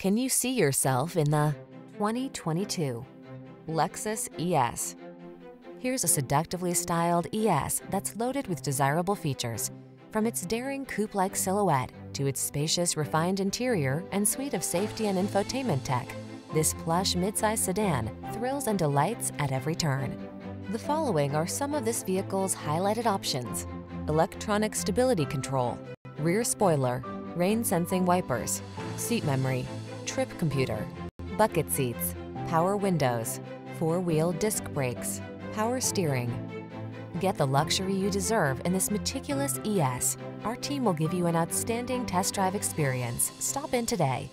Can you see yourself in the 2022 Lexus ES? Here's a seductively styled ES that's loaded with desirable features. From its daring coupe-like silhouette to its spacious, refined interior and suite of safety and infotainment tech, this plush midsize sedan thrills and delights at every turn. The following are some of this vehicle's highlighted options. Electronic stability control, rear spoiler, rain sensing wipers, seat memory, trip computer, bucket seats, power windows, four-wheel disc brakes, power steering. Get the luxury you deserve in this meticulous ES. Our team will give you an outstanding test drive experience. Stop in today.